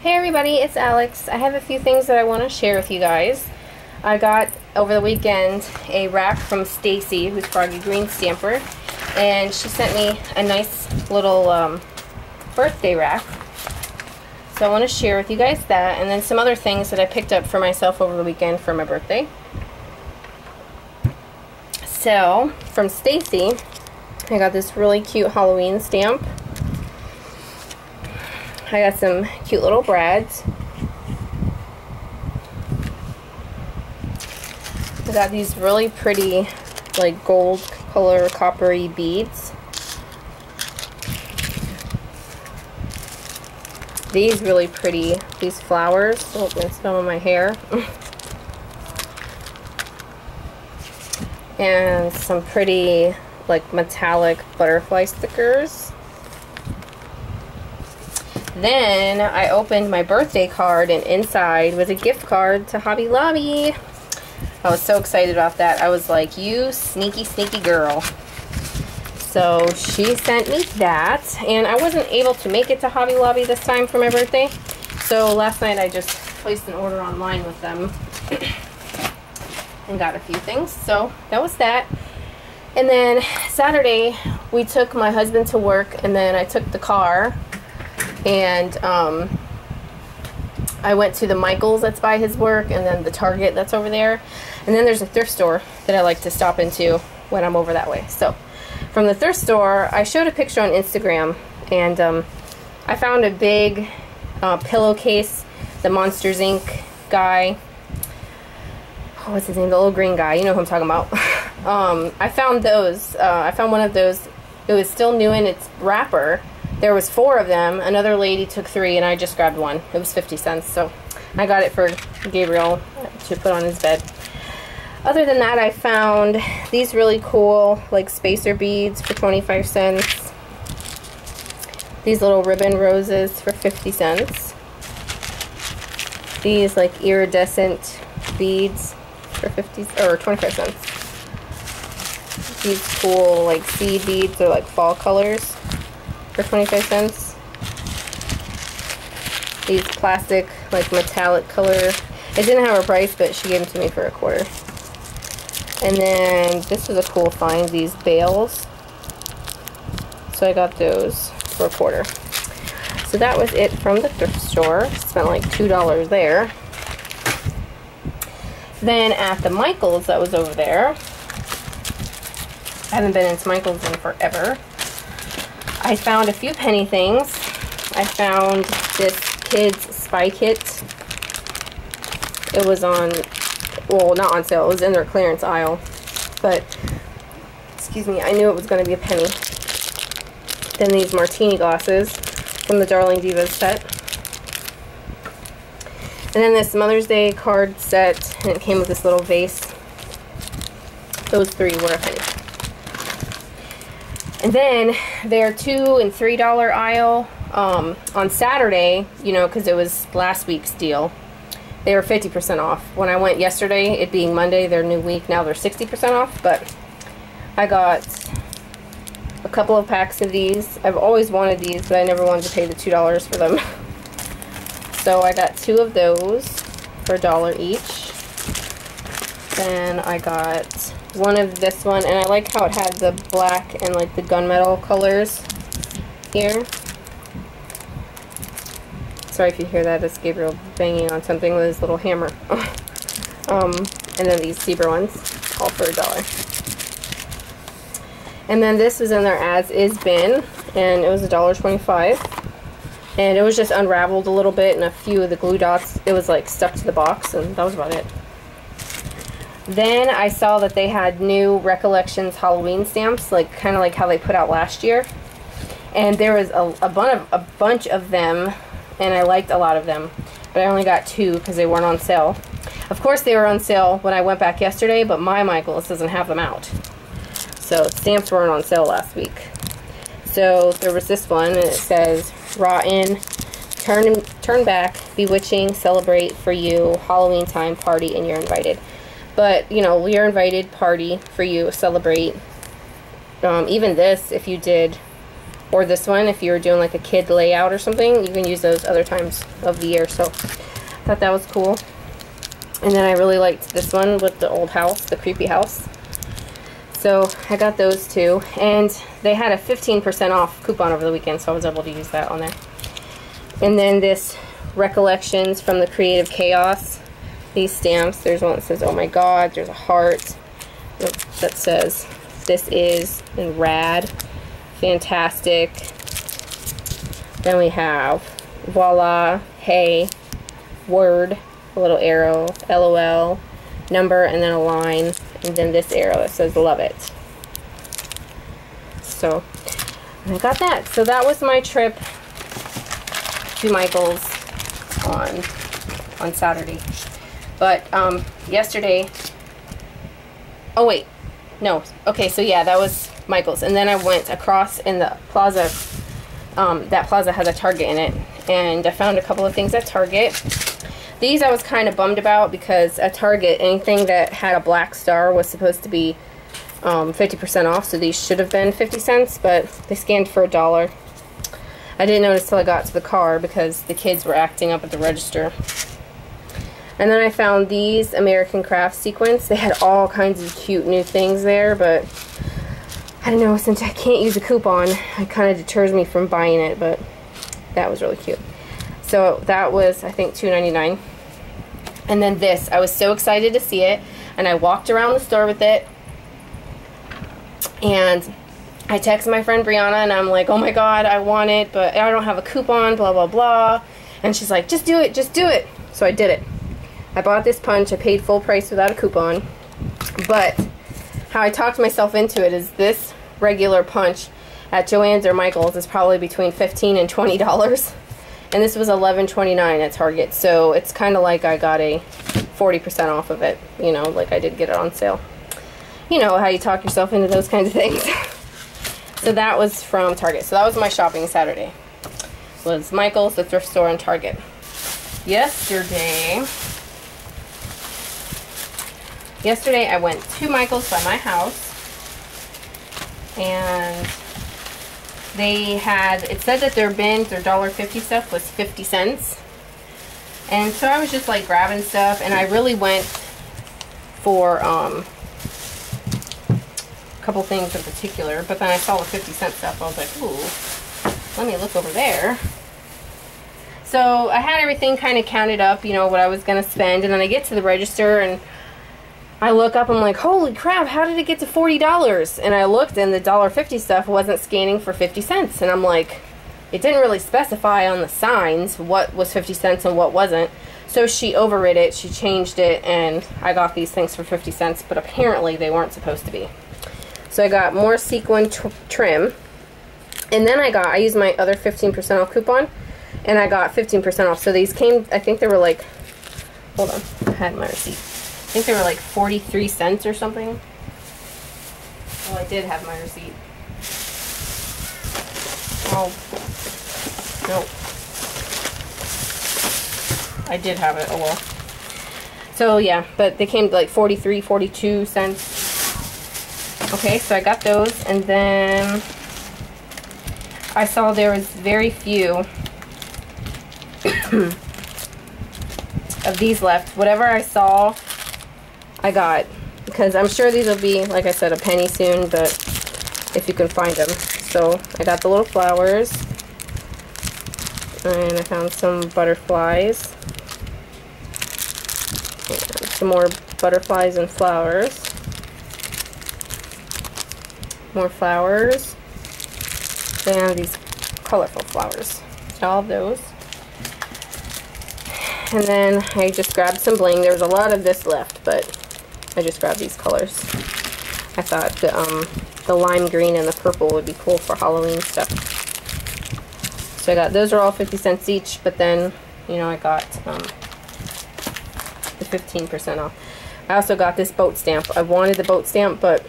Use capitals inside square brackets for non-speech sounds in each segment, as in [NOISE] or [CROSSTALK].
Hey everybody, it's Alex. I have a few things that I want to share with you guys. I got over the weekend a rack from Stacy, who's Froggy Green Stamper, and she sent me a nice little um, birthday rack. So I want to share with you guys that, and then some other things that I picked up for myself over the weekend for my birthday. So, from Stacy, I got this really cute Halloween stamp. I got some cute little brads. I got these really pretty, like gold color coppery beads. These really pretty, these flowers. Oh, and some of my hair. [LAUGHS] and some pretty, like metallic butterfly stickers. Then I opened my birthday card and inside was a gift card to Hobby Lobby. I was so excited about that. I was like, you sneaky, sneaky girl. So she sent me that and I wasn't able to make it to Hobby Lobby this time for my birthday. So last night I just placed an order online with them and got a few things. So that was that. And then Saturday we took my husband to work and then I took the car and um, I went to the Michaels that's by his work and then the Target that's over there. And then there's a thrift store that I like to stop into when I'm over that way. So from the thrift store I showed a picture on Instagram and um, I found a big uh, pillowcase the Monsters Inc. guy. Oh, what's his name? The little green guy. You know who I'm talking about. [LAUGHS] Um, I found those uh, I found one of those. It was still new in its wrapper there was four of them. Another lady took three, and I just grabbed one. It was 50 cents, so I got it for Gabriel to put on his bed. Other than that, I found these really cool, like, spacer beads for 25 cents. These little ribbon roses for 50 cents. These, like, iridescent beads for 50 or 25 cents. These cool, like, seed beads or, like, fall colors for 25 cents. These plastic, like metallic color. It didn't have a price, but she gave them to me for a quarter. And then this was a cool find, these bails. So I got those for a quarter. So that was it from the thrift store. Spent like $2 there. Then at the Michaels that was over there. I haven't been into Michaels in forever. I found a few penny things. I found this kids spy kit. It was on, well, not on sale. It was in their clearance aisle. But, excuse me, I knew it was going to be a penny. Then these martini glasses from the Darling Divas set. And then this Mother's Day card set, and it came with this little vase. Those three were a penny. And then their two and three dollar aisle um, on Saturday, you know, because it was last week's deal, they were 50% off. When I went yesterday, it being Monday, their new week, now they're 60% off. But I got a couple of packs of these. I've always wanted these, but I never wanted to pay the $2 for them. [LAUGHS] so I got two of those for a dollar each. Then I got one of this one, and I like how it had the black and like the gunmetal colors here. Sorry if you hear that, it's Gabriel banging on something with his little hammer. [LAUGHS] um, and then these zebra ones, all for a dollar. And then this was in their as is bin, and it was a dollar twenty-five. And it was just unraveled a little bit, and a few of the glue dots, it was like stuck to the box, and that was about it. Then I saw that they had new Recollections Halloween stamps, like kind of like how they put out last year. And there was a, a, bunch of, a bunch of them, and I liked a lot of them. But I only got two because they weren't on sale. Of course they were on sale when I went back yesterday, but my Michaels doesn't have them out. So stamps weren't on sale last week. So there was this one, and it says, Rotten, turn, turn back, bewitching, celebrate for you, Halloween time party, and you're invited. But, you know, we are invited party for you, celebrate. Um, even this, if you did or this one if you were doing like a kid layout or something you can use those other times of the year. So I thought that was cool. And then I really liked this one with the old house the creepy house. So I got those two. And they had a 15% off coupon over the weekend so I was able to use that on there. And then this recollections from the creative chaos these stamps there's one that says oh my god there's a heart that says this is in rad fantastic. Then we have voila, hey, word, a little arrow, lol, number, and then a line, and then this arrow that says love it. So I got that. So that was my trip to Michael's on on Saturday. But um, yesterday, oh wait, no, okay, so yeah, that was Michael's. And then I went across in the plaza. Um, that plaza has a Target in it. And I found a couple of things at Target. These I was kind of bummed about because at Target, anything that had a black star was supposed to be 50% um, off. So these should have been 50 cents, but they scanned for a dollar. I didn't notice till I got to the car because the kids were acting up at the register. And then I found these American Crafts sequins. They had all kinds of cute new things there, but I don't know, since I can't use a coupon, it kind of deters me from buying it, but that was really cute. So that was, I think, $2.99. And then this, I was so excited to see it, and I walked around the store with it, and I texted my friend Brianna, and I'm like, oh my god, I want it, but I don't have a coupon, blah, blah, blah. And she's like, just do it, just do it. So I did it. I bought this punch, I paid full price without a coupon, but how I talked myself into it is this regular punch at Joann's or Michael's is probably between 15 and $20. And this was 11.29 at Target. So it's kind of like I got a 40% off of it. You know, like I did get it on sale. You know how you talk yourself into those kinds of things. [LAUGHS] so that was from Target. So that was my shopping Saturday. Was Michael's, the thrift store, and Target. Yesterday, Yesterday I went to Michael's by my house and they had, it said that their bins, their $1.50 stuff was 50 cents. And so I was just like grabbing stuff and I really went for um, a couple things in particular. But then I saw the 50 cent stuff. I was like, ooh, let me look over there. So I had everything kind of counted up, you know, what I was going to spend. And then I get to the register and I look up, I'm like, holy crap, how did it get to $40? And I looked and the $1.50 stuff wasn't scanning for 50 cents. And I'm like, it didn't really specify on the signs what was 50 cents and what wasn't. So she overrid it, she changed it, and I got these things for 50 cents, but apparently they weren't supposed to be. So I got more sequin trim. And then I got, I used my other 15% off coupon, and I got 15% off. So these came, I think they were like, hold on, I had my receipt. Think they were like 43 cents or something. Well, I did have my receipt. Oh. No. I did have it. Oh well. So yeah, but they came to like 43, 42 cents. Okay, so I got those and then I saw there was very few [COUGHS] of these left. Whatever I saw I got because I'm sure these will be, like I said, a penny soon, but if you can find them. So I got the little flowers, and I found some butterflies, some more butterflies and flowers, more flowers, and these colorful flowers. All of those. And then I just grabbed some bling. There was a lot of this left, but I just grabbed these colors. I thought the, um, the lime green and the purple would be cool for Halloween stuff. So I got, those are all 50 cents each, but then, you know, I got um, the 15% off. I also got this boat stamp. I wanted the boat stamp, but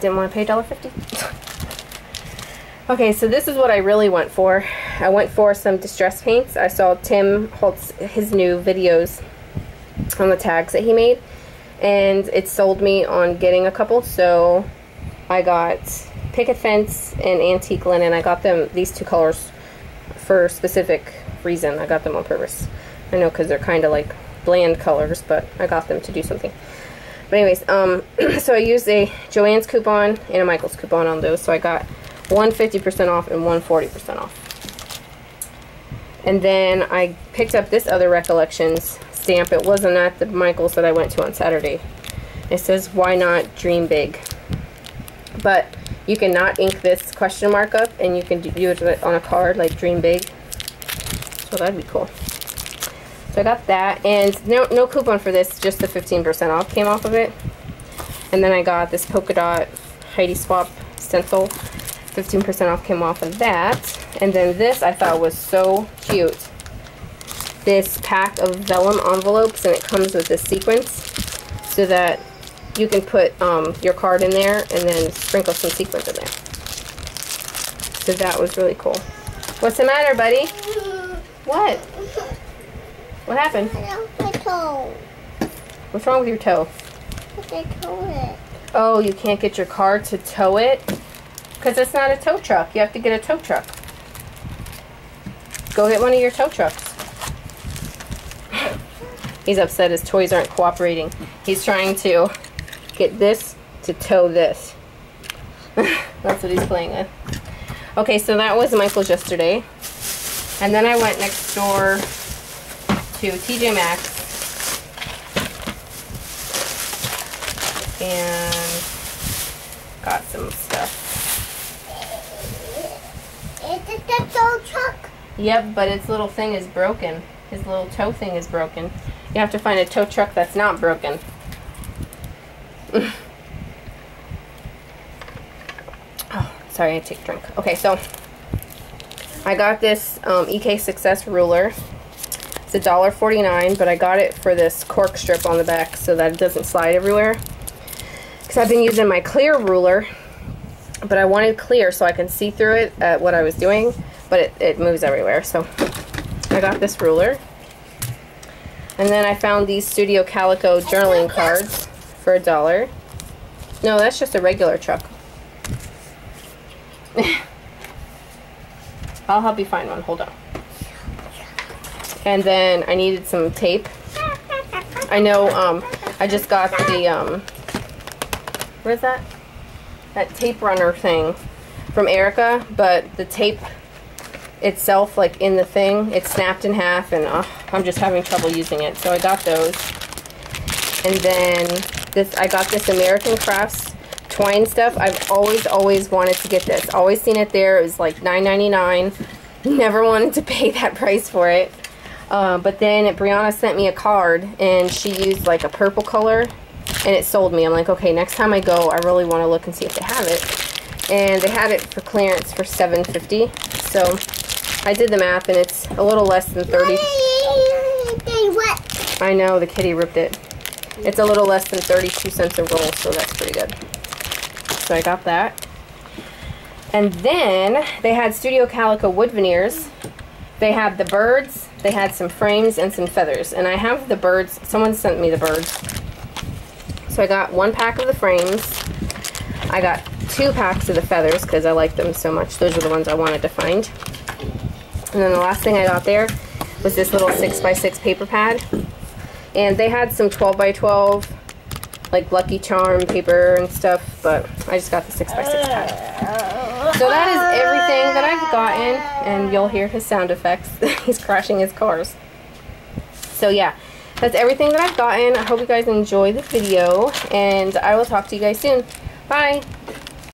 didn't want to pay $1.50. [LAUGHS] okay, so this is what I really went for. I went for some distress paints. I saw Tim Holtz, his new videos on the tags that he made and it sold me on getting a couple so I got picket fence and antique linen. I got them these two colors for a specific reason. I got them on purpose. I know because they're kind of like bland colors, but I got them to do something. But anyways, um, [CLEARS THROAT] so I used a Joann's coupon and a Michael's coupon on those. So I got one 50% off and one 40% off. And then I picked up this other Recollections stamp. It wasn't at the Michael's that I went to on Saturday. It says, why not dream big? But you can not ink this question mark up and you can do it on a card like dream big. So that'd be cool. So I got that and no, no coupon for this, just the 15% off came off of it. And then I got this polka dot Heidi Swapp stencil. 15% off came off of that. And then this I thought was so cute. This pack of vellum envelopes and it comes with this sequence so that you can put um, your card in there and then sprinkle some sequins in there. So that was really cool. What's the matter, buddy? What? What happened? My toe. What's wrong with your toe? I tow it. Oh, you can't get your car to tow it? Because it's not a tow truck. You have to get a tow truck. Go get one of your tow trucks. He's upset his toys aren't cooperating. He's trying to get this to tow this. [LAUGHS] That's what he's playing with. Okay, so that was Michael's yesterday. And then I went next door to TJ Maxx and got some stuff. Is it the tow truck? Yep, but its little thing is broken. His little tow thing is broken. You have to find a tow truck that's not broken. [SIGHS] oh, sorry, I take drink. Okay, so I got this um, EK Success ruler. It's a dollar forty-nine, but I got it for this cork strip on the back so that it doesn't slide everywhere. Because I've been using my clear ruler, but I wanted clear so I can see through it at what I was doing, but it, it moves everywhere. So I got this ruler. And then I found these Studio Calico journaling cards for a dollar. No, that's just a regular truck. [LAUGHS] I'll help you find one. Hold on. And then I needed some tape. I know um, I just got the, um, what is that? That tape runner thing from Erica, but the tape itself, like in the thing, it snapped in half and uh, I'm just having trouble using it. So I got those. And then this, I got this American Crafts twine stuff. I've always, always wanted to get this. Always seen it there. It was like $9.99. Never wanted to [LAUGHS] pay that price for it. Uh, but then Brianna sent me a card and she used like a purple color and it sold me. I'm like, okay, next time I go, I really want to look and see if they have it. And they had it for clearance for $7.50. So I did the math and it's a little less than 30. I know, the kitty ripped it. It's a little less than 32 cents a roll, so that's pretty good. So I got that. And then they had Studio Calico wood veneers. They had the birds, they had some frames and some feathers. And I have the birds, someone sent me the birds. So I got one pack of the frames. I got two packs of the feathers because I like them so much. Those are the ones I wanted to find. And then the last thing I got there was this little 6x6 paper pad. And they had some 12x12 like Lucky Charm paper and stuff, but I just got the 6x6 pad. So that is everything that I've gotten, and you'll hear his sound effects. [LAUGHS] He's crashing his cars. So yeah, that's everything that I've gotten. I hope you guys enjoy the video, and I will talk to you guys soon. Bye!